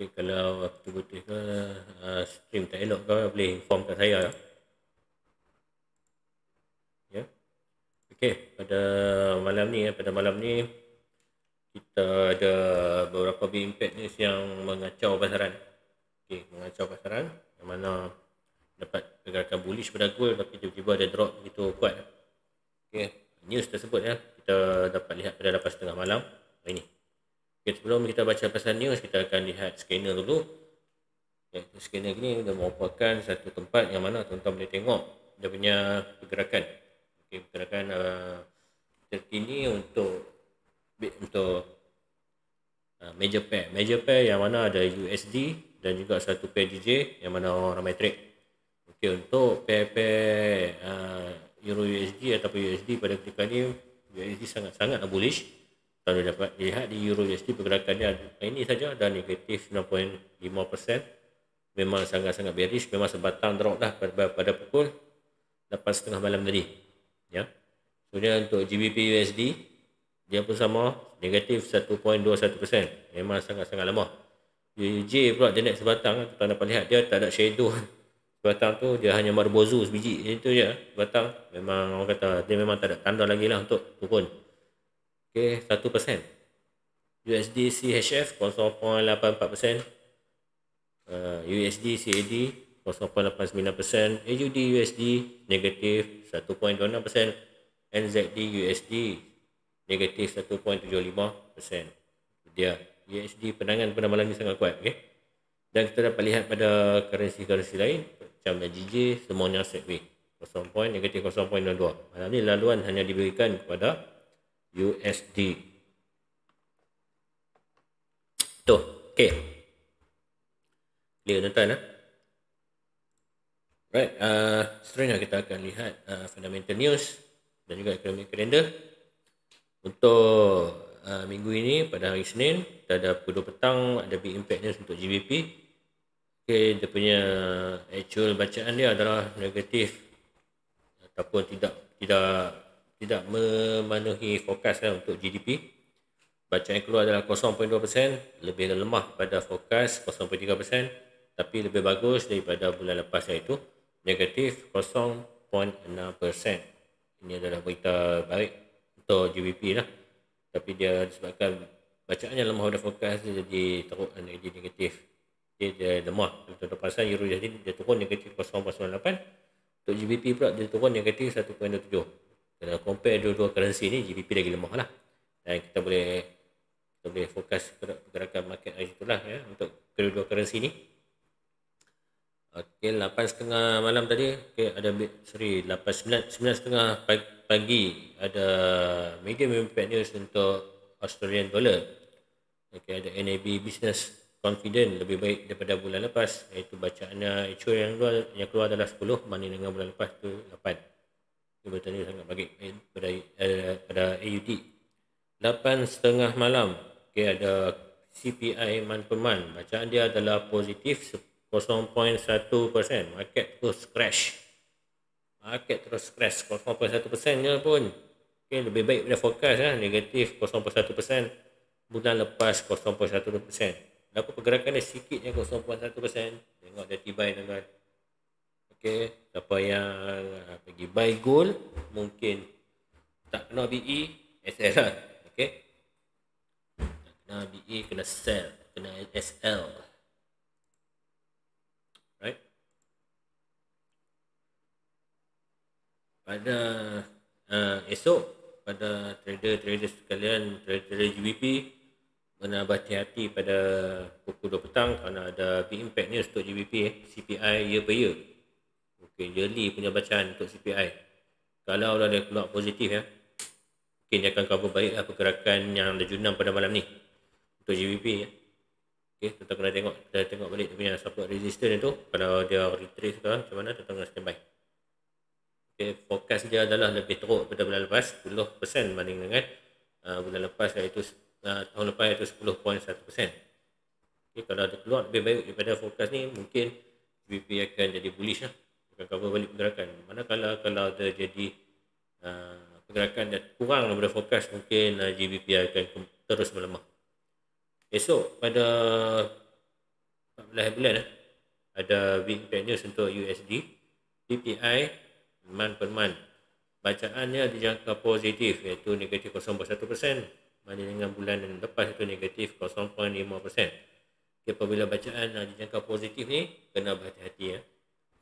Okay, kalau betul-betul ke uh, stream tak elok ke boleh inform kat saya. Ya. Yeah. Okay, pada malam ni pada malam ni kita ada beberapa big impact news yang mengacau pasaran. Okay, mengacau pasaran yang mana dapat pergerakan bullish pada gold tapi tiba-tiba ada drop begitu kuat. Okay, news tersebut ya kita dapat lihat pada 8.30 malam hari ni. Okay, sebelum kita baca pasal news, kita akan lihat scanner dulu. Okay, scanner ni dia merupakan satu tempat yang mana tuan-tuan boleh tengok dia punya pergerakan. Okay, pergerakan uh, terkini untuk untuk uh, major pair. Major pair yang mana ada USD dan juga satu pair DJ yang mana orang ramai trade. Okay, untuk pair-pair uh, Euro USD ataupun USD pada ketika ni USD sangat-sangat bullish kalau dapat lihat di Euro USD pergerakan dia ini saja ada negatif 9.5% memang sangat-sangat bearish memang sebatang drop dah pada, pada pukul 8.30 malam tadi. Ya. Kemudian untuk GBP USD dia pun sama negatif 1.21% memang sangat-sangat lemah. UJ pula dia naik sebatang kita dapat lihat. Dia tak ada shadow. Sebatang tu dia hanya marbozu sebiji itu je sebatang. Memang orang kata dia memang tak ada tanda lagi lah untuk turun Okey, 1%. USD CHF 0.84%. Uh, USD CAD 0.89%. AUD USD negatif 1.26%. NZD USD negatif 1.75%. Dia USD penangan pada malam ni sangat kuat. Okay? Dan kita dapat lihat pada currency-currency lain macam GJ semuanya sideways. 0. negatif 0.02. Malam ni laluan hanya diberikan kepada USD. Tu, okey. Clear tuan-tuan eh? Right, uh, seterusnya kita akan lihat uh, fundamental news dan juga economic calendar. Untuk uh, minggu ini pada hari Senin, kita ada pukul petang ada big impact news untuk GBP. Okay, dia punya actual bacaan dia adalah negatif ataupun tidak tidak tidak memenuhi fokus lah untuk GDP. Bacaan yang keluar adalah 0.2%, lebih lemah pada fokus 0.3%, tapi lebih bagus daripada bulan lepas iaitu negatif 0.6%. Ini adalah berita baik untuk GDP lah. Tapi dia disebabkan bacaannya lemah pada fokus dia jadi teruk dan jadi negatif. Dia, dia lemah. Contoh pasal Euro jadi dia turun negatif 0.98. Untuk GBP pula dia turun negatif 1.27 kalau compare dua-dua currency ni GBP lagi lemah lah dan kita boleh kita boleh fokus pergerakan market hari itulah ya untuk kedua-dua currency ni. Okey, setengah malam tadi okay, ada sorry 8 9 9.30 pagi, ada medium impact news untuk Australian dollar. Okey, ada NAB business confident lebih baik daripada bulan lepas. Iaitu bacaannya actual yang keluar yang keluar adalah 10 banding dengan bulan lepas tu 8 jabatan ini sangat baik pada eh, pada AUD. Lapan setengah malam, okay, ada CPI man per man. Bacaan dia adalah positif 0.1%. Market terus crash. Market terus crash 0.1% je pun. Okay, lebih baik pada fokus lah. Negatif 0.1%. Bulan lepas 0.1%. Dapat pergerakan dia sikit je 0.1%. Tengok dia tibai tuan-tuan. Okey, siapa yang uh, pergi buy gold mungkin tak kena BE, SL lah. Okey. Tak kena BE, kena sell, kena SL. Right? Pada uh, esok pada trader-trader sekalian, trader-trader GBP menambah hati pada pukul 2 petang kerana ada big impact news untuk GBP eh, CPI year per year okay, yearly punya bacaan untuk CPI kalau dah dia keluar positif ya mungkin dia akan cover baik lah pergerakan yang ada junam pada malam ni. Untuk GBP ya. Okay, kita kena tengok kita tengok balik dia punya support resistance itu kalau dia retrace ke macam mana kita kena standby. Okay, forecast dia adalah lebih teruk pada bulan lepas 10% banding dengan uh, bulan lepas iaitu uh, tahun lepas iaitu 10.1% okay, kalau dia keluar lebih baik daripada forecast ni mungkin GBP akan jadi bullish lah cover balik pergerakan. Manakala kalau ada jadi uh, pergerakan yang kurang daripada fokus, mungkin uh, GBP akan terus melemah. Esok pada 15 bulan eh. Ada big impact news untuk USD. PPI man per month. Bacaannya dijangka positif iaitu negatif 0.1% banding dengan bulan yang lepas itu negatif 0.5%. Okay, apabila bacaan uh, dijangka positif ni kena berhati-hati ya.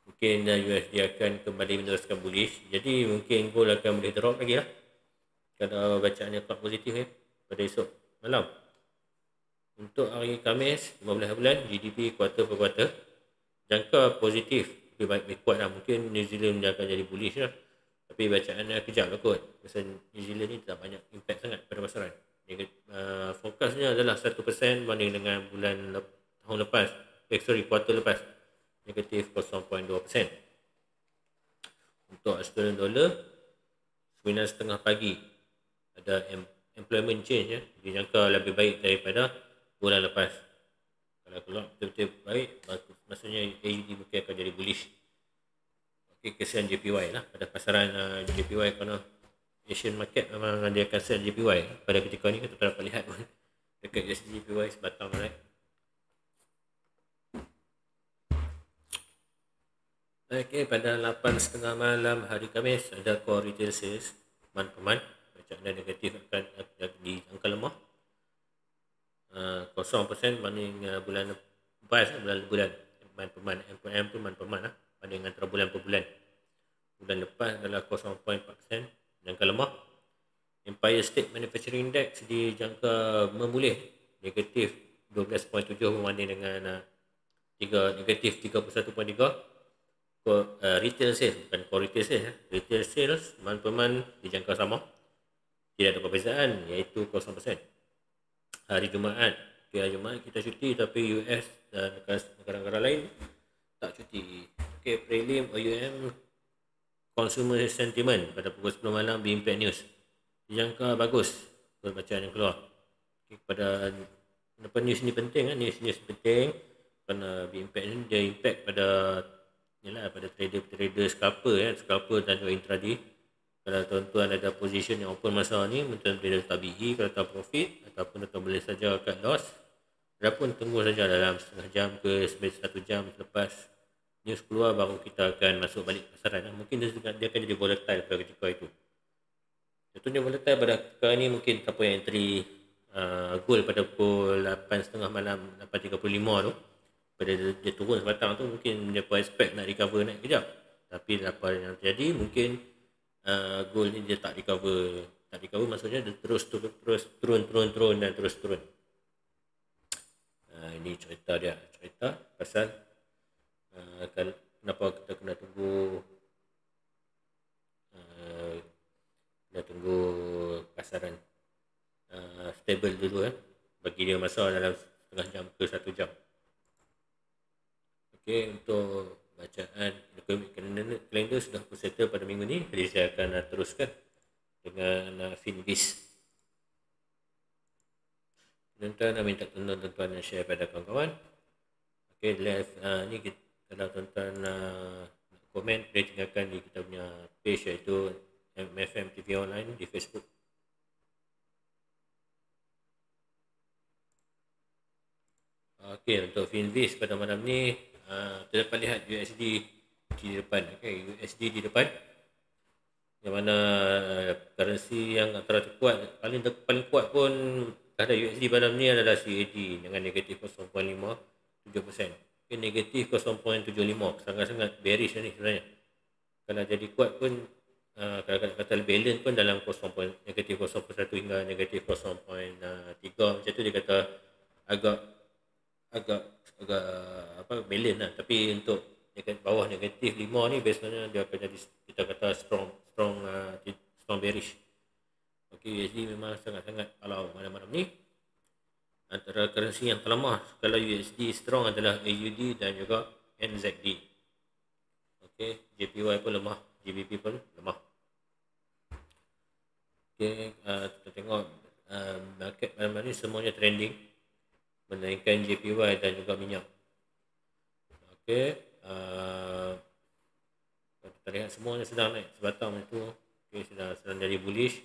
Mungkin USD akan kembali meneruskan bullish. Jadi mungkin gold akan boleh drop lagi lah. Kalau bacaannya kuat positif ya pada esok malam. Untuk hari Khamis 15 bulan GDP kuartal per kuartal jangka positif lebih baik lebih kuat lah. Mungkin New Zealand akan jadi bullish lah. Tapi bacaannya kejap lah kot. Pasal New Zealand ni tak banyak impact sangat pada pasaran. Uh, fokusnya adalah 1% banding dengan bulan lep, tahun lepas. Eh, sorry, kuartal lepas. Negatif 0.2%. Untuk Australian dollar, 9.30 pagi ada employment change ya. Dijangka lebih baik daripada bulan lepas. Kalau keluar betul-betul baik, maksudnya AUD mungkin akan jadi bullish. Okey, kesian JPY lah pada pasaran uh, JPY kerana Asian market memang dia akan sell JPY pada ketika ni kita dapat lihat pun dekat JPY sebatang right. Okey, pada 8.30 malam hari Khamis ada core retail sales. Per month. Bacaan negatif akan di angka lemah? Uh, 0% banding uh, bulan lepas bulan bulan. Bulan per month MPM month per month lah banding antara bulan per bulan. Bulan lepas adalah 0.4% jangka lemah. Empire State Manufacturing Index dijangka memulih negatif 12.7 berbanding dengan uh, 3 negatif 31.3 uh, retail sales bukan core retail sales eh. retail sales month per month dijangka sama tidak ada perbezaan iaitu 0% hari Jumaat. Okay, hari Jumaat kita cuti tapi US dan negara-negara lain tak cuti. Okay, prelim OUM consumer sentiment pada pukul 10 malam di Impact News. Dijangka bagus bacaan yang keluar. Okay, pada depan news ni penting kan, news-news penting kerana di Impact ni dia impact pada yalah, pada trader-trader scalper ya, scalper dan juga intraday. Kalau tuan-tuan ada position yang open masa ni boleh letak BE kalau tak profit ataupun tuan boleh saja cut loss Adapun tunggu saja dalam setengah jam ke satu jam selepas news keluar baru kita akan masuk balik pasaran. Mungkin dia, dia akan jadi volatile pada ketika itu. Contohnya volatile pada ketika ini mungkin siapa yang entry uh, gold pada pukul 8.30 malam 8.35 tu pada dia, dia turun sebatang tu mungkin dia pun expect nak recover naik kejap. Tapi apa yang terjadi mungkin uh, goal ni dia tak recover. Tak recover maksudnya dia terus terus, terus turun turun turun dan terus turun. Uh, ini cerita dia. Cerita pasal uh, kenapa kita kena tunggu uh, kena tunggu pasaran uh, stable dulu eh. Bagi dia masa dalam setengah jam ke satu jam Okey untuk bacaan kalender sudah pun settle pada minggu ni jadi saya akan uh, teruskan dengan uh, Finvis tuan-tuan uh, minta tuan-tuan dan share pada kawan-kawan. Ok live uh, ni kita, kalau tuan-tuan uh, komen boleh tinggalkan di kita punya page iaitu MFM TV Online di Facebook. Okey, untuk Finvis pada malam ni Ah, kita dapat lihat USD di depan okay, USD di depan yang mana uh, currency yang antara terkuat paling ter, paling kuat pun ada USD pada ni adalah CAD dengan negatif 0.57% okay, negatif 0.75 sangat-sangat bearish ni sebenarnya kalau jadi kuat pun uh, kalau kata balance pun dalam 0. negatif 0.1 hingga negatif 0.3 macam tu dia kata agak agak agak apa balance lah. Tapi untuk dekat bawah negatif 5 ni biasanya dia akan jadi kita kata strong strong uh, strong bearish. Okey USD memang sangat-sangat kalau malam-malam ni. Antara currency yang terlemah kalau USD strong adalah AUD dan juga NZD okey JPY pun lemah GBP pun lemah. Okey uh, kita tengok uh, market malam ni semuanya trending menaikkan JPY dan juga minyak. Okey, uh, kita lihat semuanya sedang naik sebatang itu. Okey, sedang sedang jadi bullish.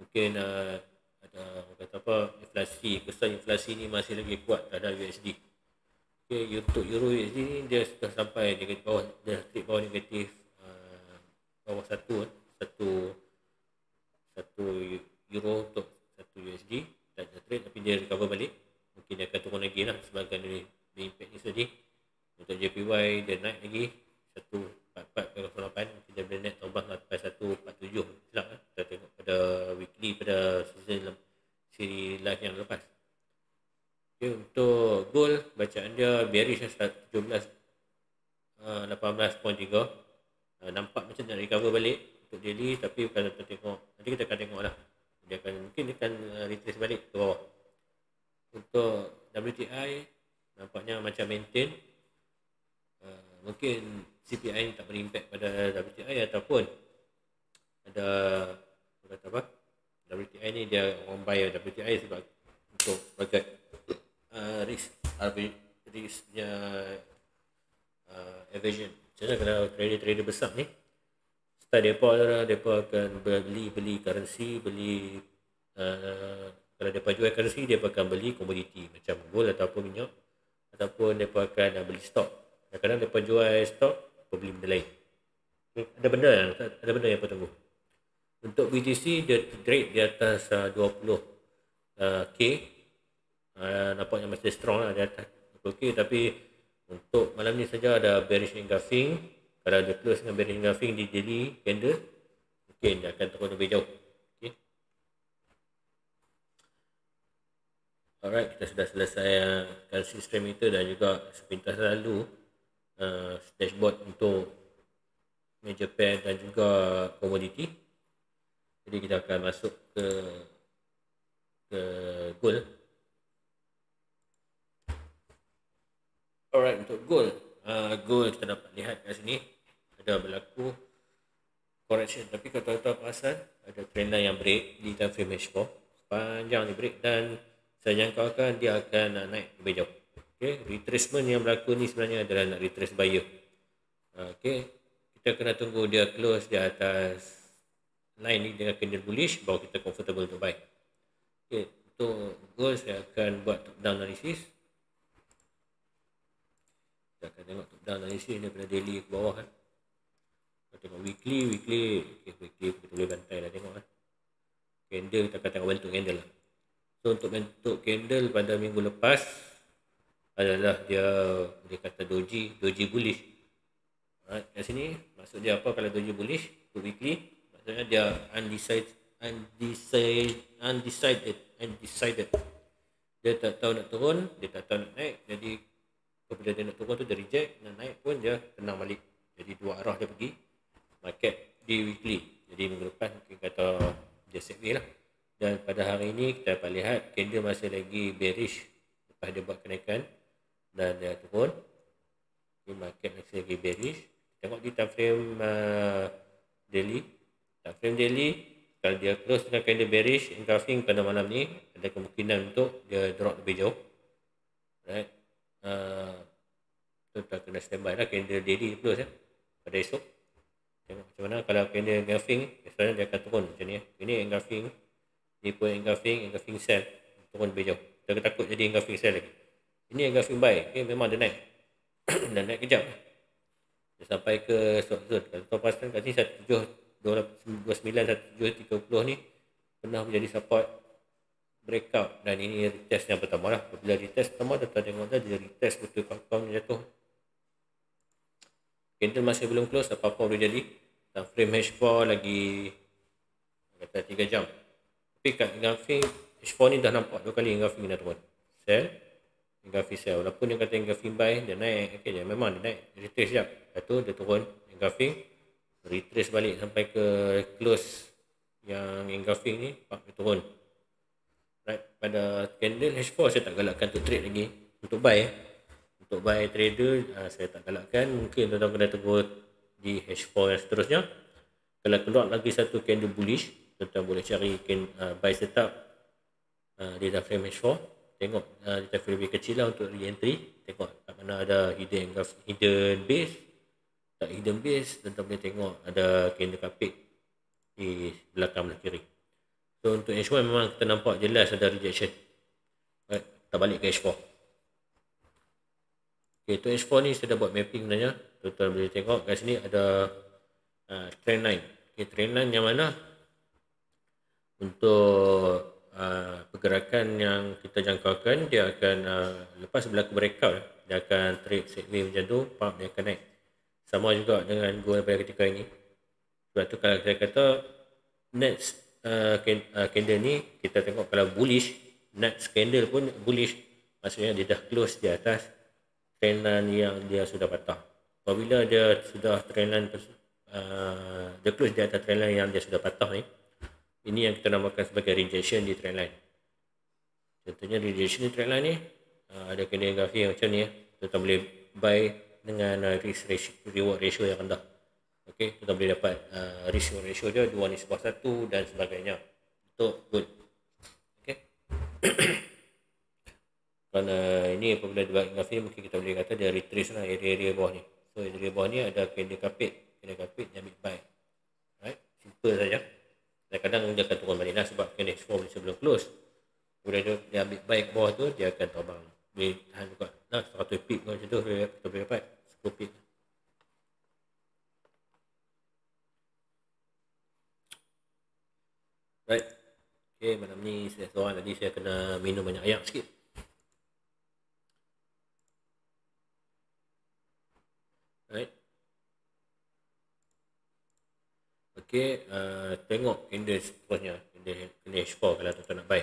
Mungkin uh, ada kata apa inflasi, kesan inflasi ni masih lagi kuat terhadap USD. Okay, untuk Euro USD ni dia sudah sampai di bawah dia strip bawah negatif uh, bawah satu satu satu euro untuk satu USD tak ada trade tapi dia recover balik mungkin dia akan turun lagi lah sebagai dari impact ni. Tadi untuk JPY dia naik lagi 144.08 mungkin dia boleh naik tambah sampai 147 silap lah kita tengok pada weekly pada season siri live yang lepas. Okay, untuk gold bacaan dia bearish 17 uh, 18.3 uh, nampak macam nak recover balik untuk daily tapi kalau kita tengok nanti kita akan tengok lah dia akan mungkin dia akan uh, retrace balik ke bawah untuk WTI nampaknya macam maintain uh, mungkin CPI tak berimpact pada WTI ataupun ada kata apa WTI ni dia orang buy WTI sebab untuk sebagai uh, risk risknya uh, evasion. Macam mana kalau trader-trader besar ni start mereka mereka akan beli-beli currency beli uh, kalau mereka jual currency dia akan beli komoditi macam gold ataupun minyak ataupun mereka akan beli stok kadang-kadang mereka jual stok mereka beli benda lain. Ada benda yang ada benda yang perlu untuk BTC dia trade di atas uh, 20 uh, K. Uh, nampaknya masih strong lah di atas 20 K. Tapi untuk malam ni saja ada bearish engulfing kalau dia close dengan bearish engulfing di daily candle mungkin dia akan turun lebih jauh okay. Alright kita sudah selesai uh, currency stream meter dan juga sepintas lalu uh, dashboard untuk major pair dan juga commodity. Jadi kita akan masuk ke ke gold Alright untuk gold uh, Gold kita dapat lihat kat sini. Ada berlaku Correction. Tapi kalau tuan-tuan perasan Ada trend yang break Di time frame H4 Sepanjang ni break Dan Saya jangkakan dia akan naik lebih jauh. Okay Retracement yang berlaku ni sebenarnya adalah Nak retrace buyer. Uh, Okay Kita kena tunggu dia close di atas Line ni dengan candle bullish Baru kita comfortable untuk buy. Okay Untuk gold saya akan buat top down analysis. Kita akan tengok top down analysis ni daripada daily ke bawah kan. Kita tengok weekly weekly okay, weekly kita boleh bantai lah tengok kan. Candle kita akan tengok bentuk candle lah so untuk bentuk candle pada minggu lepas adalah dia dia kata doji doji bullish. Right, kat sini maksud dia apa kalau doji bullish? Untuk weekly. Maksudnya dia undecided undecided undecided undecided. Dia tak tahu nak turun dia tak tahu nak naik. Jadi apabila dia nak turun tu dia reject. Nak naik pun dia tenang balik. Jadi dua arah dia pergi market di weekly. Jadi minggu lepas mungkin kata dia set lah dan pada hari ini kita dapat lihat candle masih lagi bearish lepas dia buat kenaikan dan dia turun. Ini market masih lagi bearish. Tengok di time frame uh, daily. Time frame daily kalau dia close dengan candle bearish engulfing pada malam ni ada kemungkinan untuk dia drop lebih jauh. Right uh, tuan kena standby lah candle daily close ya pada esok. Tengok macam mana. Kalau candle engulfing biasanya dia akan turun macam ni ya. ini engulfing ni pun engulfing engulfing sell turun lebih jauh. Kita takut jadi engulfing sell lagi. Ini engulfing buy okay, memang dia naik. Dan naik kejap. Dia sampai ke stock zone. Kalau tuan perasan kat sini 1729 1730 ni pernah menjadi support breakout. Dan ini retest yang pertama lah. Bila retest pertama dah tengok dah dia retest betul kawan dia jatuh. Candle masih belum close apa-apa boleh jadi. Dan frame H4 lagi kata 3 jam kat engulfing H4 ni dah nampak dua kali engulfing dah turun. Sell engulfing sell walaupun dia kata engulfing buy dia naik. Okay, dia memang dia naik. Retrace sekejap. Lepas tu dia turun engulfing retrace balik sampai ke close yang engulfing ni dia turun. Right pada candle H4 saya tak galakkan untuk trade lagi. Untuk buy eh. untuk buy trader uh, saya tak galakkan. Mungkin tuan-tuan kena tunggu di H4 yang seterusnya. Kalau keluar lagi satu candle bullish tuan-tuan boleh cari can, uh, buy setup uh, dalam frame H4 tengok uh, time frame lebih kecil lah untuk re-entry tengok kat mana ada hidden hidden base tak hidden base tuan-tuan boleh tengok ada candle kapit di belakang belah kiri So untuk H1 memang kita nampak jelas ada rejection. Right. Kita balik ke H4. Okay, tu H4 ni saya dah buat mapping sebenarnya. Tuan-tuan boleh tengok kat sini ada uh, trend line. Okay, trend line yang mana? Untuk uh, pergerakan yang kita jangkaukan, dia akan uh, lepas berlaku breakout, dia akan trade sideway macam tu, pump dia akan naik. Sama juga dengan goal pada ketika ini. Sebab tu kalau saya kata next uh, candle ni, kita tengok kalau bullish, next candle pun bullish, maksudnya dia dah close di atas trendline yang dia sudah patah. Apabila dia sudah trendline uh, dia close di atas trendline yang dia sudah patah ni, ini yang kita namakan sebagai rejection di trendline. Contohnya rejection di trendline ni, uh, ada candle grafik macam ni, kita boleh buy dengan uh, risk ratio, reward ratio yang rendah. Okey, kita boleh dapat uh, risk ratio dia 2 ni sebab 1 dan sebagainya. Untuk good. Okey. Kerana ini apabila dibuat grafik mungkin kita boleh kata dia retrace lah area-area bawah ni. So area bawah ni ada candle kapit. Candle kapit dia ambil buy. Right? Simple saja. Dan kadang dia akan turun balik lah sebab candle form sebelum close. Kemudian dia, dia ambil ke bawah tu dia akan terbang. Boleh tahan juga. Nah, 100 pip macam tu kita boleh dapat 10 pip. Right. Okay, malam ni saya seorang tadi saya kena minum banyak air sikit. Right. Okay, uh, tengok candle seterusnya. Candle, candle H4 kalau tuan-tuan nak buy.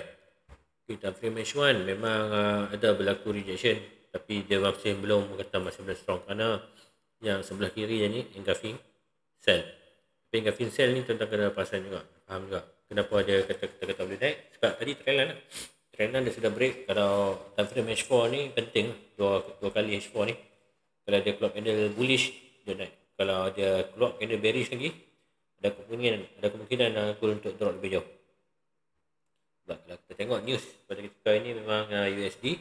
Okay, dalam frame H1 memang uh, ada berlaku rejection. Tapi dia masih belum kata masih belum strong. Kerana yang sebelah kiri ni engulfing sell. Tapi engulfing sell ni tuan-tuan kena perasan juga. Faham juga. Kenapa dia kata kita kata boleh naik. Sebab tadi trendline lah. Trendline dia sudah break. Kalau time frame H4 ni penting. Dua, dua kali H4 ni kalau dia keluar candle bullish dia naik kalau dia keluar candle bearish lagi ada kemungkinan ada kemungkinan uh, gold untuk drop lebih jauh. Sebab kalau kita tengok news pada ketika ini memang uh, USD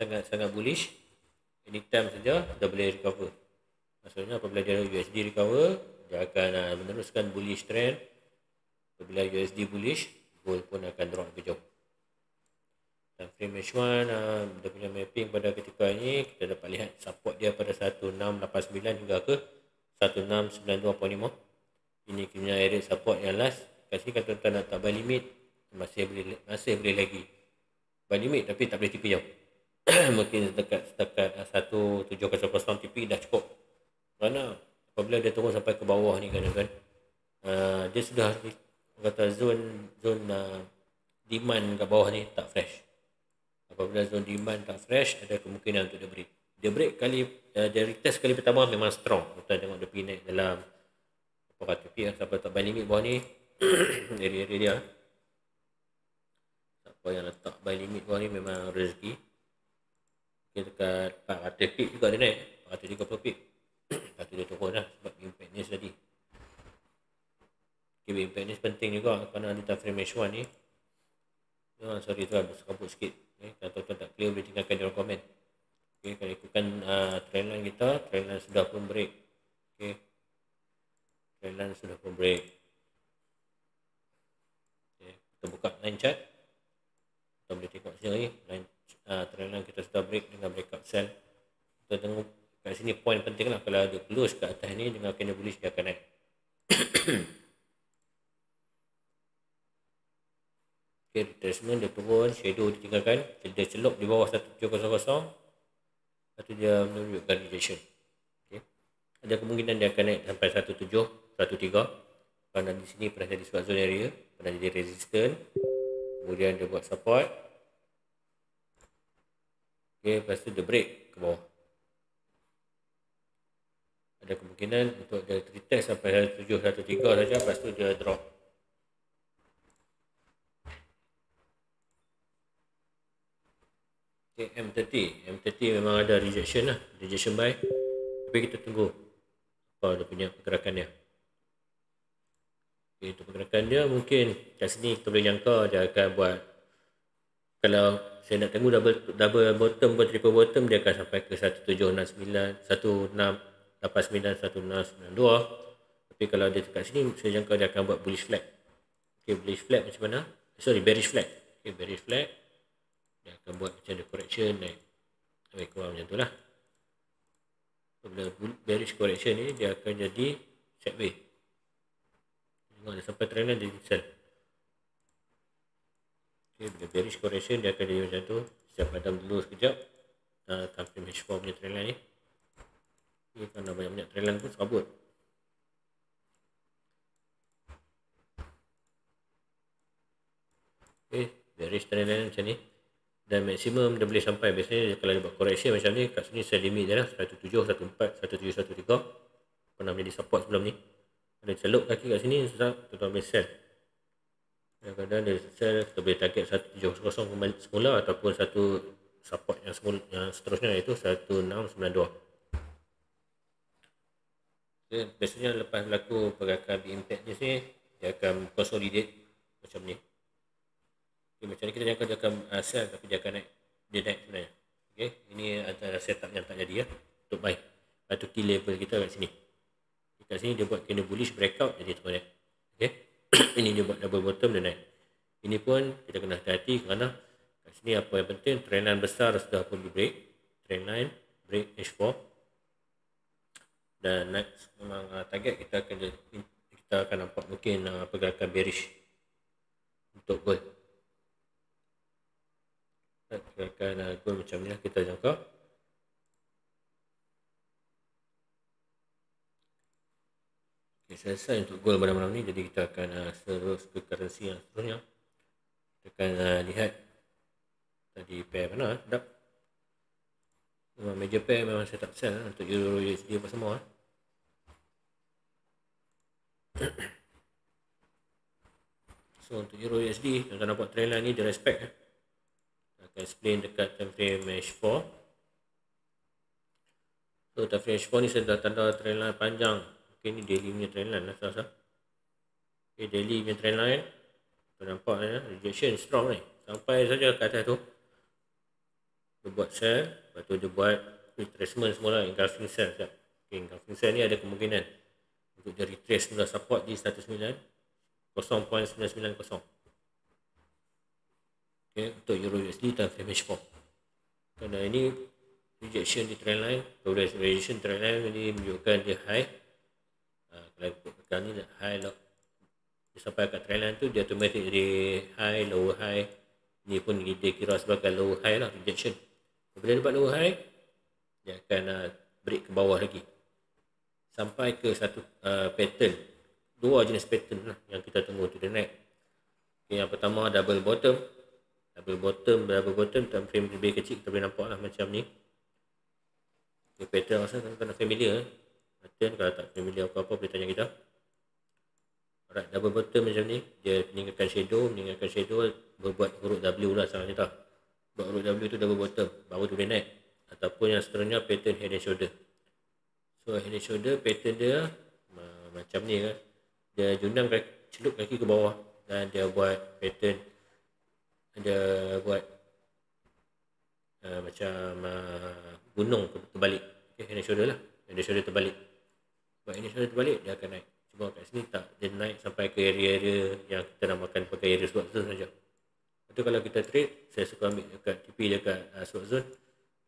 sangat-sangat bullish. Anytime saja dah boleh recover. Maksudnya apabila dia USD recover dia akan uh, meneruskan bullish trend. Apabila USD bullish gold pun akan drop lebih jauh. Dan frame H1 uh, dia punya mapping pada ketika ini kita dapat lihat support dia pada 1689 hingga ke? 1692.5 ini punya area support yang last. Kat sini kalau tuan nak tak buy limit masih boleh masih boleh lagi buy limit tapi tak boleh tipu jauh. Mungkin dekat setakat 1700 tipi dah cukup. Kerana apabila dia turun sampai ke bawah ni kan kan uh, dia sudah kata zone zone uh, demand kat bawah ni tak fresh. Apabila zone demand tak fresh ada kemungkinan untuk dia break. Dia break kali uh, dia retest kali pertama memang strong. Kita tengok dia pergi naik dalam kata pergi lah siapa tak buy limit bawah ni area-area dia siapa yang letak buy limit bawah ni memang rezeki okay, dekat 400 pip juga dia naik 430 pip lepas tu dia turun lah sebab impact news tadi okay, impact news penting juga kerana di time frame H1 ni Oh, sorry tu lah, bersekabut sikit. Okay, kalau tuan-tuan tak clear boleh tinggalkan dalam komen. Okay, kalau ikutkan uh, trendline kita, trendline sudah pun break. Okay. Trendline sudah pun break. Okay, kita buka line chart. Kita boleh tengok sini. Line, uh, trendline kita sudah break dengan breakout sell. Kita tengok kat sini point penting lah. Kalau ada close kat atas ni dengan kena bullish dia akan naik. Okay, retracement dia turun, shadow ditinggalkan. Dia celup di bawah 1700. Lepas tu dia menunjukkan rejection. Okay. Ada kemungkinan dia akan naik sampai 17, 13. Kerana di sini pernah jadi sebab zone area. Pernah jadi resistant. Kemudian dia buat support. Okay, lepas tu dia break ke bawah. Ada kemungkinan untuk dia retest sampai 17, 13 saja. Lepas tu dia drop. Okay, M30. M30 memang ada rejection lah. Rejection buy. Tapi kita tunggu apa dia punya pergerakan dia. Itu pergerakan dia mungkin kat sini kita boleh jangka dia akan buat kalau saya nak tunggu double double bottom pun triple bottom dia akan sampai ke 1769 1689 1692 tapi kalau dia dekat sini saya jangka dia akan buat bullish flag. Okay, bullish flag macam mana? Sorry bearish flag. Okay, bearish flag. Dia akan buat macam ada correction naik. Lebih kurang macam tu lah. Bila bearish correction ni dia akan jadi sideways tengok dia sampai trend dia sell okay, bila bearish correction dia akan jadi macam tu. Siap padam dulu sekejap. Uh, time frame H4 punya trend line ni. Okay, kerana banyak-banyak trend line pun serabut. Okay, bearish trend line macam ni. Dan maksimum dia boleh sampai. Biasanya kalau dia buat correction macam ni kat sini sell limit dia lah. 17, 14, 17, 13 pernah menjadi support sebelum ni ada celup kaki kat sini susah tuan-tuan boleh sell kadang-kadang dia sell kita boleh target 1700 semula ataupun satu support yang semula yang seterusnya iaitu 1692 okay, biasanya lepas berlaku pergerakan di impact ni sini dia akan consolidate macam ni Okay, macam ni kita jangan dia akan uh, sell tapi dia akan naik. Dia naik sebenarnya. Okay, ini antara setup yang tak jadi ya. Untuk buy. Atau key level kita kat sini. Kat sini dia buat kena bullish breakout jadi tu naik. Okay. ini dia buat double bottom dia naik. Ini pun kita kena hati-hati kerana kat sini apa yang penting trendline besar sudah pun di break. Trendline break H4. Dan next memang uh, target kita akan kita akan nampak mungkin uh, pergerakan bearish untuk gold akan uh, goal macam ni lah kita jangka okay, selesai untuk goal pada malam ni jadi kita akan uh, terus ke currency yang seterusnya. Kita akan uh, lihat tadi pair mana sedap. Memang major pair memang saya tak sell untuk euro USD apa semua so untuk euro USD tuan-tuan nampak trend line ni dia respect eh. Akan explain dekat time frame H4 so time frame H4 ni saya dah tanda trend line panjang ok ni daily punya trend line lah sah-sah ok daily punya trend line tu nampak ya rejection strong ni sampai saja kat atas tu. Dia buat sell lepas tu dia buat retracement semula engulfing sell sekejap ok engulfing sell ni ada kemungkinan untuk dia retrace semula support di 109 0.990 okay, untuk Euro USD dan FMH4 kerana ini rejection di trend line rejection trend line ini menunjukkan dia high uh, kalau ikut ni high low dia sampai kat line tu dia automatic jadi high low high. Ni pun dia kira sebagai low high lah rejection. Bila dia buat low high dia akan uh, break ke bawah lagi. Sampai ke satu uh, pattern. Dua jenis pattern lah yang kita tunggu tu dia naik. Okay, yang pertama double bottom. Double bottom double bottom time frame lebih kecil kita boleh nampak lah macam ni. Okay, pattern rasa kan familiar eh. Pattern kalau tak familiar apa-apa boleh tanya kita. Alright double bottom macam ni dia meninggalkan shadow meninggalkan shadow berbuat huruf W lah sangat kita buat huruf W tu double bottom baru tu boleh naik. Ataupun yang seterusnya pattern head and shoulder. So head and shoulder pattern dia macam ni kan dia jundang celup kaki ke bawah dan dia buat pattern ada buat uh, macam uh, gunung terbalik. Okay, hand shoulder lah. Hand shoulder terbalik hand shoulder terbalik dia akan naik. Cuma kat sini tak dia naik sampai ke area-area yang kita namakan pakai area swap zone saja. Itu kalau kita trade saya suka ambil dekat TP dekat uh, swap zone.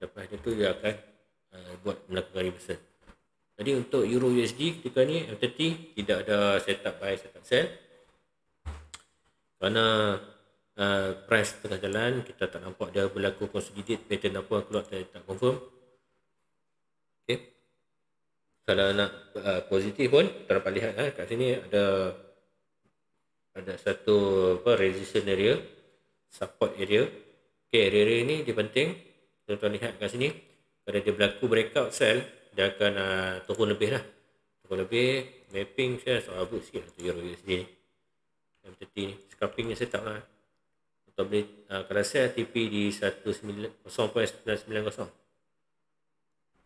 Lepas itu dia akan uh, buat melakukan reversal. Jadi untuk Euro USD ketika ni M30 tidak ada setup buy setup sell. Kerana uh, price tengah jalan kita tak nampak dia berlaku consolidate pattern apa keluar saya tak confirm. Kalau nak uh, positif pun dapat lihat eh, kat sini ada ada satu apa resistance area support area. Okay, area-area ni dia penting. Tuan-tuan lihat kat sini kalau dia berlaku breakout sell dia akan uh, turun lebih lah. Turun lebih mapping saya soal abut sikit lah tu euro USD ni M30 ni scalping ni setup lah. Atau boleh uh, kalau saya TP di 0.990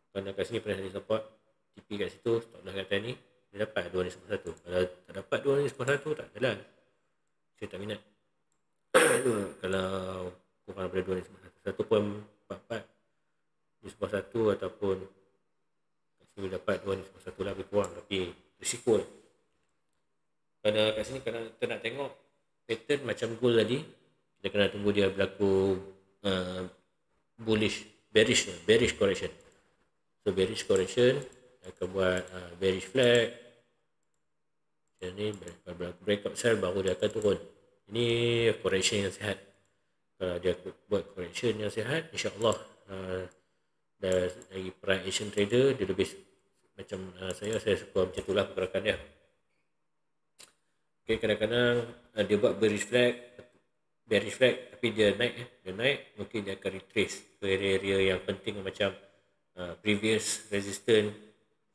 kerana kat sini pernah ada support TP kat situ stop dah kata ni dia dapat 2.91 kalau tak dapat 2.91 tak jalan. Saya tak minat. Kalau kurang daripada 2.91 1.44 di sebuah satu ataupun kat sini dapat 2.91 lah lebih kurang. Tapi risiko lah. Kerana kat sini kalau kita nak tengok pattern macam gold tadi kita kena tunggu dia berlaku uh, bullish bearish bearish correction. So bearish correction akan buat uh, bearish flag. Macam ni breakout sell baru dia akan turun. Ini correction yang sihat. Kalau dia buat correction yang sihat insyaAllah uh, dari para Asian trader dia lebih macam uh, saya saya suka macam itulah pergerakan dia. Okay, kadang-kadang uh, dia buat bearish flag bearish flag tapi dia naik eh. dia naik mungkin dia akan retrace ke area-area yang penting macam uh, previous resistance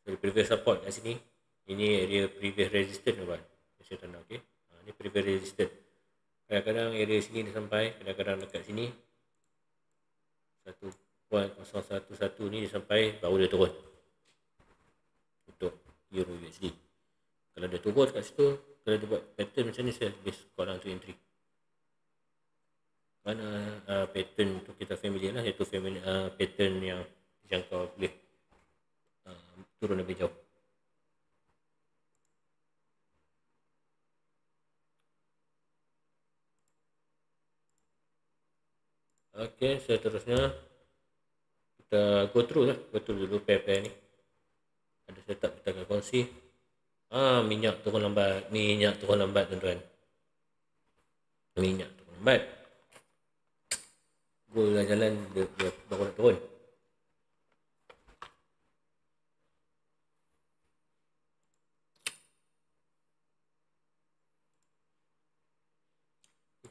previous support kat sini. Ini area previous resistance tuan saya tanda okey? Ha, ini previous resistance. Kadang-kadang area sini dia sampai kadang-kadang dekat sini. 1.011 ni dia sampai baru dia turun. Untuk euro USD kalau dia turun kat situ kalau dia buat pattern macam ni saya lebih korang tu entry. Mana uh, pattern tu kita familiar lah iaitu family, uh, pattern yang jangkau boleh turun lebih jauh Okey, seterusnya kita go through lah, go through dulu pair-pair ni. Ada setup kita akan kongsi. Ah, minyak turun lambat, minyak turun lambat tuan-tuan. Minyak turun lambat. Gol jalan dia, dia baru nak turun.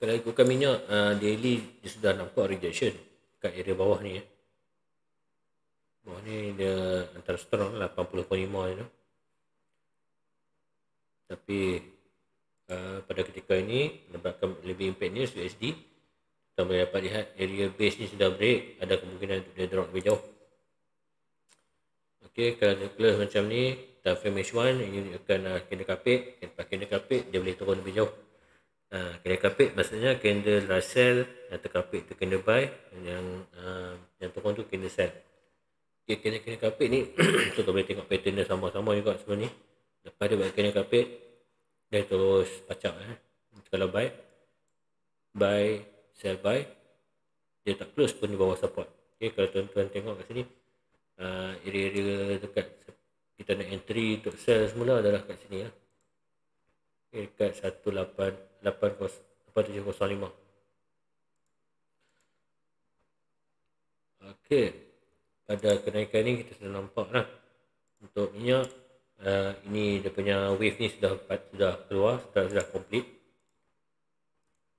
Kalau ikutkan minyak uh, daily dia sudah nampak rejection kat area bawah ni ya. Bawah ni dia antara strong 80.5 tu. Tapi uh, pada ketika ini menyebabkan lebih impact ni USD kita boleh dapat lihat area base ni sudah break ada kemungkinan untuk dia drop lebih jauh. Okey, kalau dia close macam ni, time frame H1 ini akan uh, kena kapit, pakai kena kapit dia boleh turun lebih jauh. Ha, kena kapit maksudnya candle Russell yang terkapit tu kena buy yang uh, yang turun tu kena sell. Okay, kena kena kapit ni tu kau boleh tengok pattern dia sama-sama juga sebelum ni. Lepas dia buat kena kapit dia terus pacak eh. Kalau buy buy sell buy dia tak close pun di bawah support. Okay, kalau tuan-tuan tengok kat sini uh, area-area dekat kita nak entry untuk sell semula adalah kat sini ya. Okay, dekat 18 8705. Okey. Pada kenaikan ni kita sudah nampak lah. Untuk minyak uh, ini dia punya wave ni sudah sudah keluar, sudah sudah complete.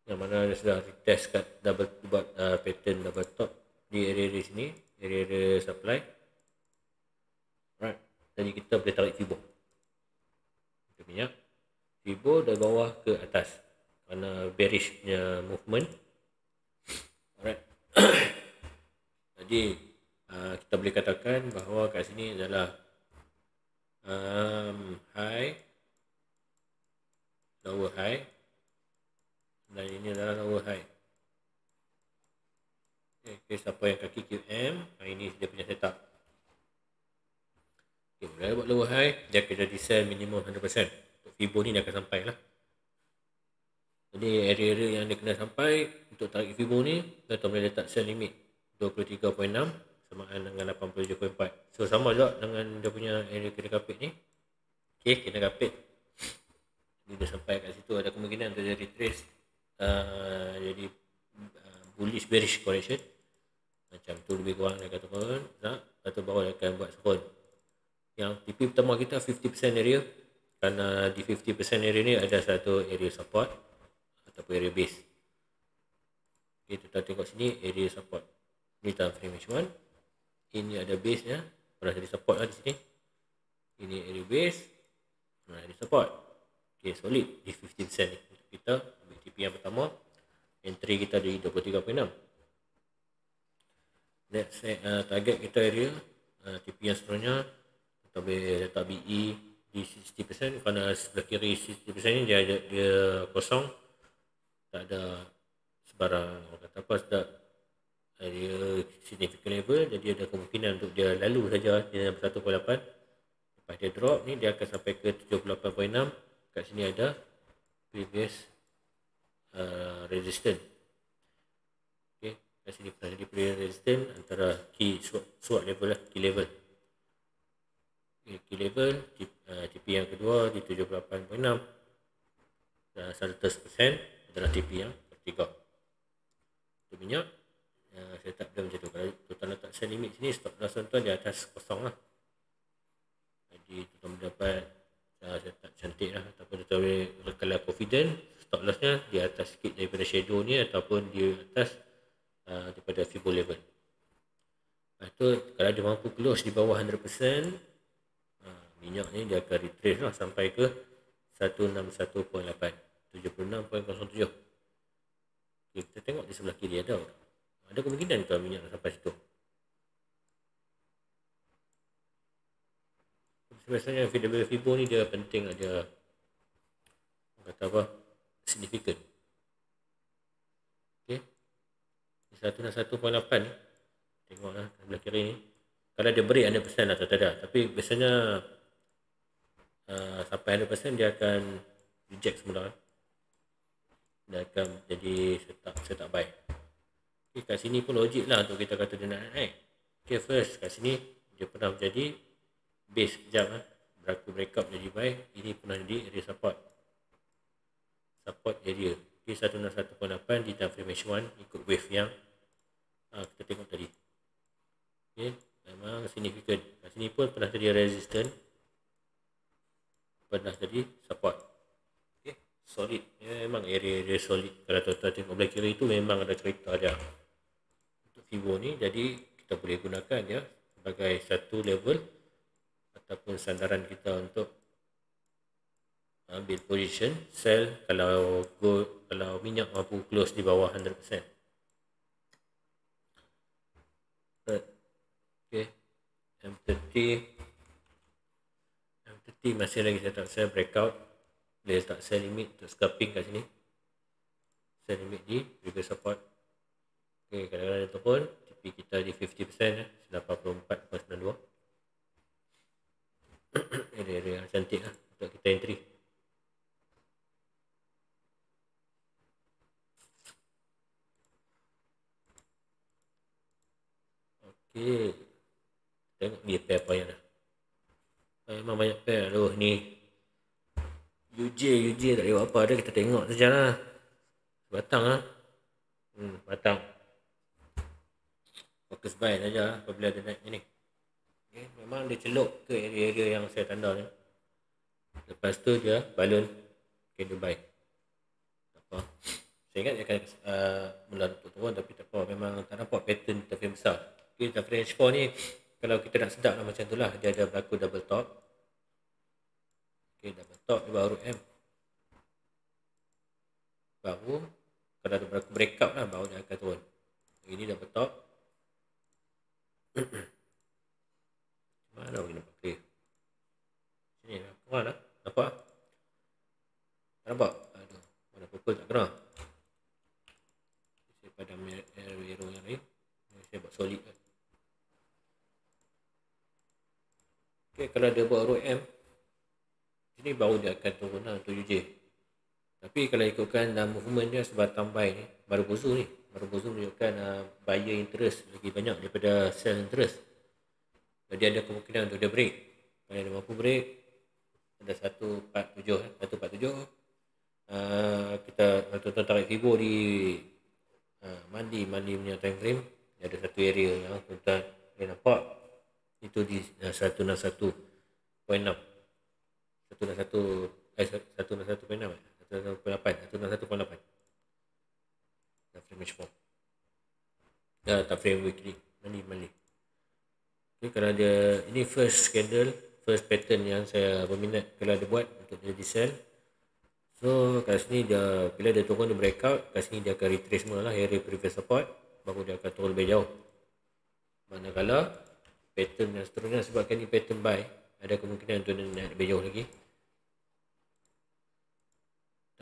Yang mana dia sudah retest kat double buat uh, pattern double top di area-area sini, area-area supply. Right. Jadi kita boleh tarik fibo. Minyak. Fibo dari bawah ke atas kerana bearishnya movement. Alright. Jadi uh, kita boleh katakan bahawa kat sini adalah um, high lower high. Dan ini adalah lower high. Okay, siapa yang kaki QM ah, ini dia punya setup. Okay, boleh buat lower high? Dia akan jadi sell minimum 100% untuk Fibo ni dia akan sampai lah jadi area-area yang dia kena sampai untuk tarik Fibo ni, kita boleh letak sell limit 23.6 samaan dengan 87.4. So sama juga dengan dia punya area kena kapit ni. Okey, kena kapit. Dia dah sampai kat situ ada kemungkinan untuk dia retrace uh, jadi uh, bullish bearish correction. Macam tu lebih kurang dia kata pun, tak? Atau baru dia akan buat sekon. Yang TP pertama kita 50% area. Kerana di 50% area ni ada satu area support ataupun area base. Okay, kita tengok sini area support. Ini time frame H1. Ini ada base nya. Pernah jadi support lah di sini. Ini area base. Nah, area support. Okay, solid di 50% ni. Untuk kita, BTP yang pertama. Entry kita di 23.6. Next uh, target kita area. Uh, TP yang seterusnya. Kita boleh letak BE di 60% kerana sebelah kiri 60% ni dia, dia kosong tak ada sebarang. Orang kata apa tak dia significant level jadi ada kemungkinan untuk dia lalu saja. Dia 1.8 lepas dia drop ni dia akan sampai ke 78.6 kat sini ada previous uh, resistance okay. kat sini pernah jadi previous resistance antara key swap, swap level lah key level key level TP yang kedua di 78.6 dan 100% adalah TP yang ketiga untuk minyak uh, saya tak ada macam tu kalau tuan letak sell limit sini stop loss tuan di atas kosong lah jadi tuan dapat uh, saya tak cantik lah ataupun tuan boleh kalau confident stop lossnya di atas sikit daripada shadow ni ataupun di atas uh, daripada Fibo level. Lepas tu kalau dia mampu close di bawah 100% uh, minyak ni dia akan retrace lah sampai ke 161.8 76.07 kita tengok di sebelah kiri ada ada kemungkinan tuan minyak sampai situ biasanya FW Fibo ni dia penting ada kata apa signifikan ok 161.8 tengoklah sebelah kiri ni kalau dia break 100% lah tak ada tapi biasanya uh, sampai 100% dia akan reject semula dia akan jadi setak setak buy ok kat sini pun logik lah untuk kita kata dia nak naik ok first kat sini dia pernah menjadi base sekejap lah. Berlaku breakup jadi buy. Ini pernah jadi area support. Support area. Okay, 161.8 di time frame H1 ikut wave yang uh, kita tengok tadi. Okay, memang significant. Kat sini pun pernah jadi resistant. Pernah jadi support. Solid. Ya, memang area-area solid. Kalau tuan-tuan tengok belah kiri itu memang ada cerita dia. Untuk Fibo ni, jadi kita boleh gunakan ya sebagai satu level ataupun sandaran kita untuk ambil position sell kalau go kalau minyak mampu close di bawah 100%. Okay. M30 M30 masih lagi saya tak sell breakout boleh letak sell limit untuk scalping kat sini. Sell limit di reverse support. Ok kadang-kadang itu pun TP kita di 50% eh, 84.92 area-area yang cantik lah untuk kita entry. Ok tengok dia pair yang dah memang banyak pair aduh ni UJ UJ tak boleh buat apa ada kita tengok saja lah batang lah hmm, batang fokus buy saja apabila ada naik ni Okay, memang dia celup ke area-area yang saya tanda ni. Lepas tu dia balon candle buy. Tak apa. Saya ingat dia akan uh, mula untuk turun tapi tak apa. Memang tak nampak pattern terframe besar. Okay, terframe H4 ni kalau kita nak sedap lah macam tu lah. Dia ada berlaku double top. Okay, double top di bawah M. Baru kalau ada berlaku breakout lah baru dia akan turun. Ini double top. Mana boleh nampak clear? Sini lah. Mana? Nampak? Nampak? Aduh. Mana pukul tak kena? Saya padam arrow yang lain. Saya buat solid kan. Okay, kalau dia buat row M, sini baru dia akan turun lah untuk UJ. Tapi kalau ikutkan dalam movement dia sebatang buy ni, baru buzu ni. Baru buzu menunjukkan uh, buyer interest lagi banyak daripada sell interest. Jadi ada kemungkinan untuk dia break. Kalau dia mampu break, ada 147 147 uh, kita tuan-tuan tarik fibo di uh, mandi mandi punya time frame dia ada satu area yang tuan-tuan boleh nampak itu di uh, 161.6 161 eh 161.6 161.8 161.8 time frame H4 ya time frame weekly mandi mandi Okay, kalau dia ini first candle, first pattern yang saya berminat kalau dia buat untuk jadi sell. So kat sini dia bila dia turun dia breakout, kat sini dia akan retrace semua lah area previous support baru dia akan turun lebih jauh. Manakala pattern yang seterusnya sebabkan ni pattern buy ada kemungkinan untuk dia naik lebih jauh lagi.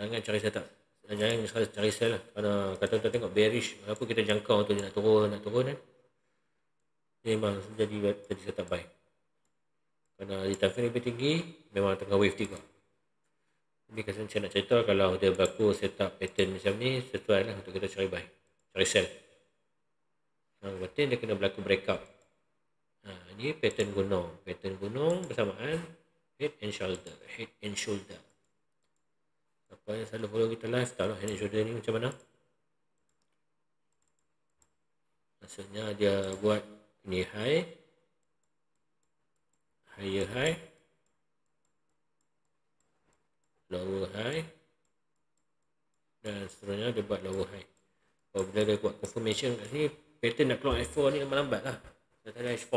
Jangan cari setup. Jangan cari sell lah. Kerana kata-kata tengok bearish. Apa kita jangkau untuk dia nak turun, nak turun kan. Memang jadi jadi setup buy. Kerana di time frame lebih tinggi, memang tengah wave juga. Ini kasi saya nak cerita kalau dia berlaku setup pattern macam ni, sesuai lah untuk kita cari buy. Cari sell. Yang penting dia kena berlaku breakout. Ha, ini pattern gunung. Pattern gunung bersamaan head and shoulder. Head and shoulder. Apa yang selalu follow kita live, head and shoulder ni macam mana? Maksudnya dia buat ini high, higher high, lower high, dan seterusnya dia buat lower high. Kalau bila dia buat confirmation kat sini, pattern nak keluar F4 ni lambat-lambat lah. Dah tak ada H4.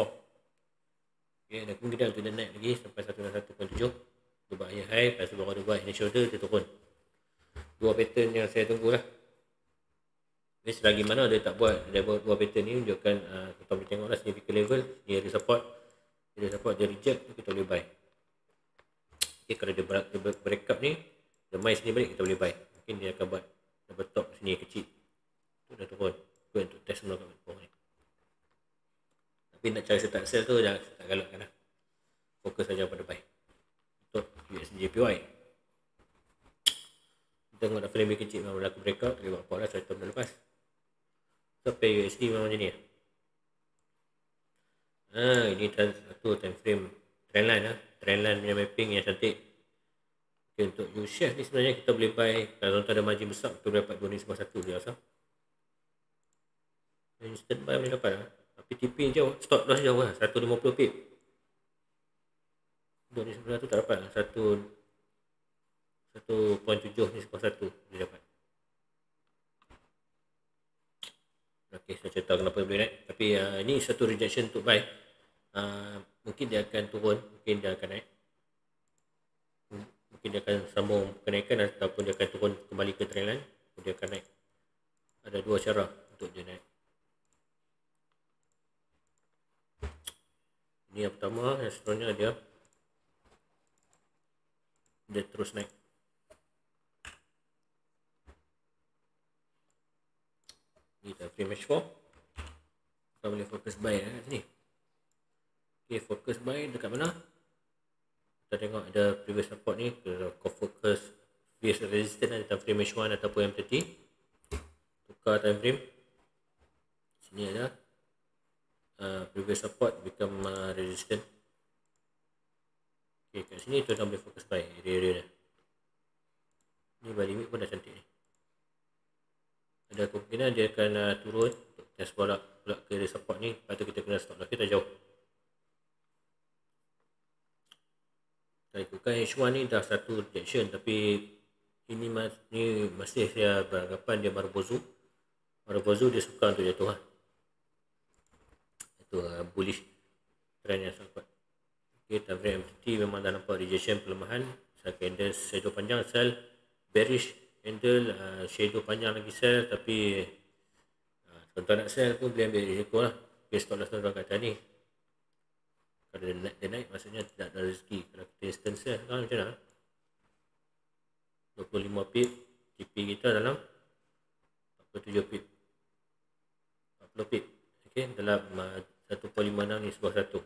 Okay, dan kemudian tu dia naik lagi sampai 1.1.7. Dia buat high high, lepas tu baru dia buat ini shoulder, dia turun. Dua pattern yang saya tunggu lah. Jadi selagi mana dia tak buat, dia buat dua pattern ni, menunjukkan uh, kita boleh tengok lah significant level, dia ada support. Dia support, dia reject, kita boleh buy. Okay, kalau dia, break, dia break up ni, dia main sini balik, kita boleh buy. Mungkin dia akan buat double top sini kecil. Tu dah turun. Tu untuk test mula kat bawah ni. Tapi nak cari start sell tu, jangan tak galakkan lah. Fokus saja pada buy. Untuk USD JPY. Tengok dah frame kecil memang berlaku breakout, tapi buat apa lah, saya dah lepas. So, pay USD memang macam ni lah. Ha, ini satu time frame trendline lah. Trendline punya mapping yang cantik. Okay, untuk U-Shift ni sebenarnya kita boleh buy kalau tuan ada margin besar kita boleh dapat 291 dia rasa. Instant buy boleh dapat lah. Tapi TP jauh, stop loss jauh lah, 150 pip. 291 tak dapat lah, 1 1.7 ni sebuah satu dia dapat. Okay, saya cerita kenapa boleh naik. Tapi uh, ini satu rejection untuk buy uh, mungkin dia akan turun mungkin dia akan naik. Mungkin dia akan sambung kenaikan ataupun dia akan turun kembali ke trend line dia akan naik. Ada dua cara untuk dia naik. Ini yang pertama yang seterusnya dia dia terus naik ni dah free match 4 kita boleh fokus buy kat sini Okay, focus buy dekat mana? Kita tengok ada previous support ni. Kau fokus previous resistance ada frame H1 ataupun M30. Tukar time frame. Sini ada. Uh, previous support become uh, resistance. Okay, kat sini tu dah boleh fokus buy area-area dia. Ni buy limit pun dah cantik ni. Ada kemungkinan dia akan uh, turun test bola pula ke area support ni. Lepas tu kita kena stop lah. Kita jauh. saya ikutkan H1 ni dah satu rejection tapi ini mas, ni masih saya beranggapan dia Marubozu Marubozu dia suka untuk jatuh lah. itu uh, bullish trend yang sangat ok time frame MTT memang dah nampak rejection pelemahan saya candle shadow panjang sell bearish candle uh, shadow panjang lagi sell tapi uh, tuan-tuan nak sell pun boleh ambil risiko lah. Ok stop loss tuan-tuan kat ni. Kalau dia naik, dia naik maksudnya tidak ada rezeki. Kalau kita instant sell kan macam mana 25 pip TP kita dalam 47 pip. 40 pip. Ok dalam uh, 1.56 ni sebuah satu.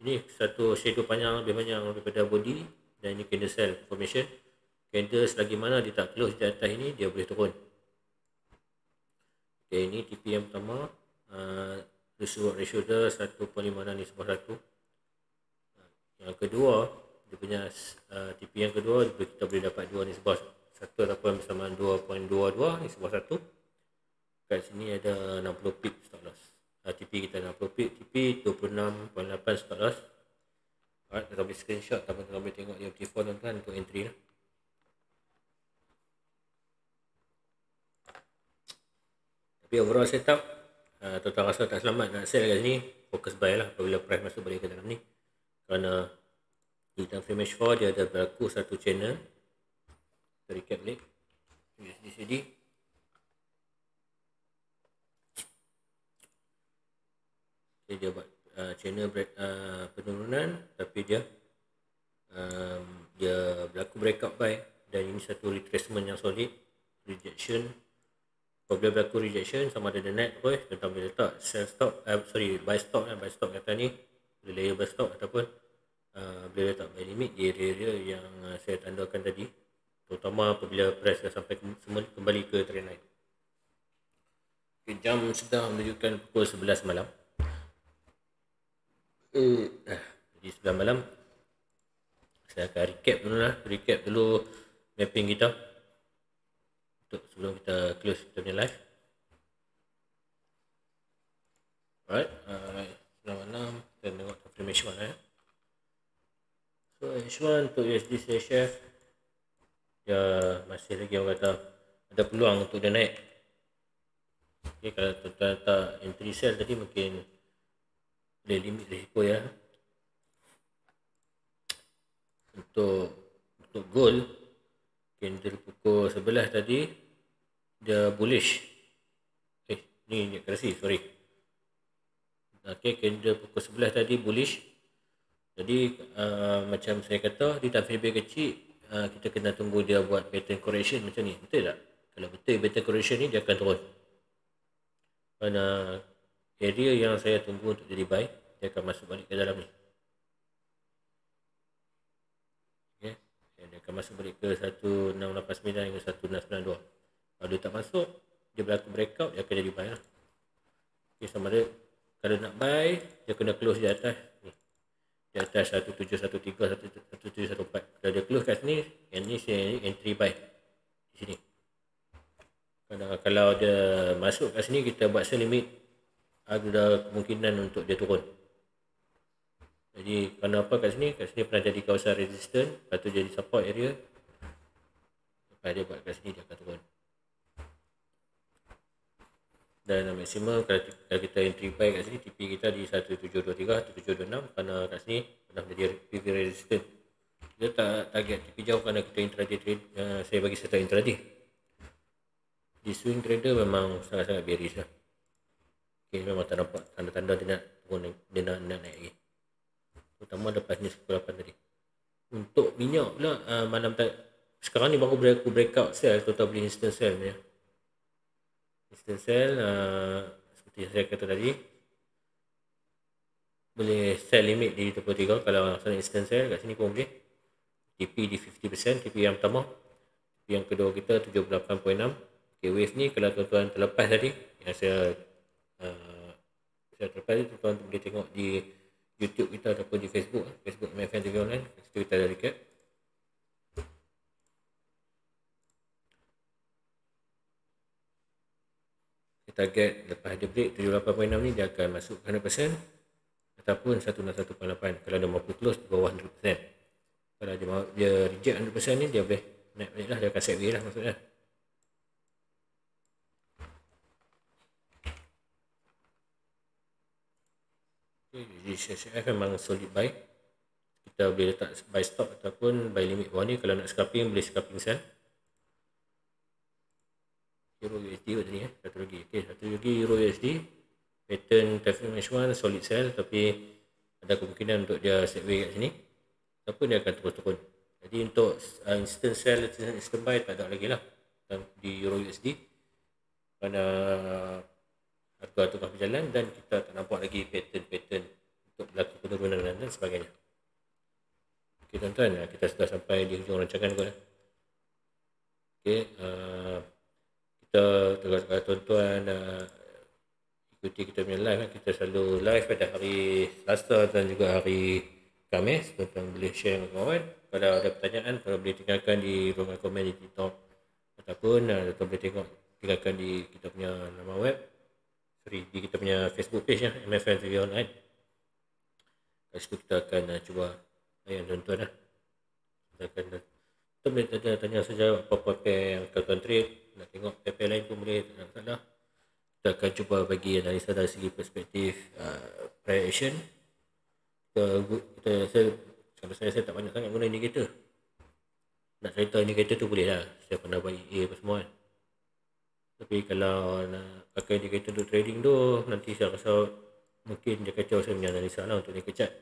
Ini satu shadow panjang lebih panjang daripada body dan ini candle sell formation candle selagi mana dia tak close di atas ini dia boleh turun. Ok ini TP yang pertama. Uh, ratio dia 1.56 ni sebuah satu. Yang kedua dia punya uh, TP yang kedua kita boleh dapat dua ni sebuah satu ataupun bersamaan 2.22 ni sebuah satu. Kat sini ada 60 pip stop loss. Uh, TP kita 60 pip TP 26.8 stop loss. Alright, kita boleh screenshot ataupun kita boleh tengok dia T4 tuan-tuan untuk entry lah. Tapi overall setup, uh, tuan-tuan rasa tak selamat nak sell kat sini, fokus buy lah apabila price masuk balik ke dalam ni. Kerana di dalam frame h 4 dia ada berlaku satu channel. Kita recap balik. USD CD dia buat uh, channel break, uh, penurunan. Tapi dia um, dia berlaku breakout buy. Dan ini satu retracement yang solid. Rejection apabila berlaku rejection sama ada the net pun kita boleh letak sell stop uh, sorry buy stop uh, buy stop kata ni boleh layer buy stop ataupun uh, boleh letak buy limit di area-area yang uh, saya tandakan tadi. Terutama apabila price dah sampai kembali ke trend line okay, jam sedang menunjukkan pukul 11 malam. Uh, jadi sebelah malam saya akan recap dulu lah recap dulu mapping kita untuk sebelum kita close kita punya live. Alright uh, sebelah malam kita tengok confirmation H1 eh. so H1 untuk USD CHF dia masih lagi orang kata ada peluang untuk dia naik. Okay, kalau tuan-tuan letak entry sell tadi mungkin boleh limit risiko ya. Untuk untuk gold candle pukul sebelah tadi dia bullish. Eh ni ni kerasi sorry ok candle pukul sebelah tadi bullish. Jadi uh, macam saya kata di time frame kecil uh, kita kena tunggu dia buat pattern correction macam ni. Betul tak? Kalau betul pattern correction ni dia akan turun mana area yang saya tunggu untuk jadi buy dia akan masuk balik ke dalam ni dia akan masuk balik ke 1689 hingga 1692 kalau dia tak masuk dia berlaku breakout dia akan jadi buy lah. Okay, sama ada kalau nak buy dia kena close di atas ni. Di atas 1713 1714 kalau dia close kat sini yang ni saya entry buy. Di sini. Kalau, kalau dia masuk kat sini kita buat sell limit ada kemungkinan untuk dia turun jadi kenapa kat sini? Kat sini pernah jadi kawasan resistant, lepas tu jadi support area. Lepas dia buat kat sini dia akan turun. Dan maksimum kalau, kita entry buy kat sini, TP kita di 1723, 1726 kerana kat sini pernah menjadi PV resistant. Kita tak target TP jauh kerana kita intraday trade, uh, saya bagi serta intraday. Di swing trader memang sangat-sangat bearish lah. Okay, memang tak nampak tanda-tanda dia nak turun, dia nak, nak naik lagi terutama lepas ni pukul 8 tadi. Untuk minyak pula uh, malam tak sekarang ni baru berlaku breakout sell total beli instant sell ni ya. instant sell uh, seperti yang saya kata tadi. Boleh sell limit di 23 kalau sana instant sell kat sini pun boleh TP di 50% TP yang pertama. TP yang kedua kita 78.6 okay, wave ni kalau tuan-tuan terlepas tadi yang saya uh, saya terlepas tadi tuan-tuan boleh tengok di YouTube kita ataupun di Facebook eh. Facebook MFN TV Online Situ kita ada recap. Kita target lepas dia break 78.6 ni dia akan masuk 100% Ataupun 161.8 Kalau dia mampu close di bawah 100% Kalau dia, dia reject 100% ni dia boleh naik balik lah. Dia akan set way lah maksudnya di CCF memang solid buy kita boleh letak buy stop ataupun buy limit bawah ni kalau nak scalping boleh scalping sell. Euro USD tadi eh. Satu lagi. Okey satu lagi Euro USD pattern time H1 solid sell tapi ada kemungkinan untuk dia sideway kat sini. Ataupun dia akan terus turun jadi untuk uh, instant sell instant buy tak ada lagi lah. Di Euro USD pada harga tengah berjalan dan kita tak nampak lagi pattern-pattern untuk berlaku penurunan dan sebagainya. Okey tuan-tuan, kita sudah sampai di hujung rancangan kot. Okey, uh, kita terus tuan-tuan uh, ikuti kita punya live. Eh. Kita selalu live pada hari Selasa dan juga hari Khamis. Tuan-tuan boleh share dengan kawan. Kalau ada pertanyaan, kalau boleh tinggalkan di ruangan komen di TikTok ataupun uh, tuan boleh tengok tinggalkan di kita punya nama web sorry di kita punya Facebook page ya MFN TV Online. Kat situ kita akan uh, cuba layan tuan-tuan lah. Kita akan uh, kita boleh tanya, tanya saja apa-apa pair yang tuan-tuan trade nak tengok pair lain pun boleh tak salah kita akan cuba bagi analisa dari segi perspektif uh, prior action. Kita, kita saya, kalau saya, saya tak banyak sangat guna indikator. Nak cerita indikator tu boleh lah. Saya pernah buat EA apa semua kan tapi kalau nak pakai indikator untuk trading tu nanti saya rasa mungkin dia kacau saya punya analisa lah untuk naked chart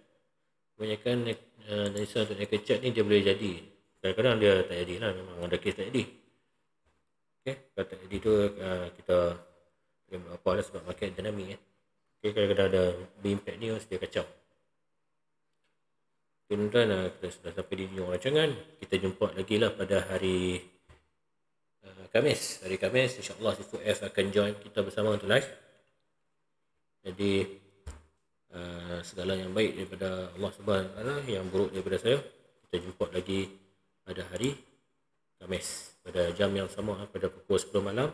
kebanyakan uh, analisa untuk naked chart ni dia boleh jadi. Kadang-kadang dia tak jadi lah memang ada case tak jadi. Ok kalau tak jadi tu uh, kita boleh buat apa lah sebab market dynamic eh. ok kadang-kadang ada impact news dia kacau. Tuan-tuan uh, kita sudah sampai di ujung rancangan kita jumpa lagi lah pada hari Kamis hari Kamis insyaallah Sifu F akan join kita bersama untuk live jadi uh, segala yang baik daripada Allah Taala yang buruk daripada saya kita jumpa lagi pada hari Khamis pada jam yang sama pada pukul 10 malam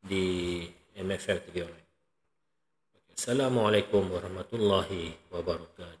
di MFM TV Online. Assalamualaikum warahmatullahi wabarakatuh.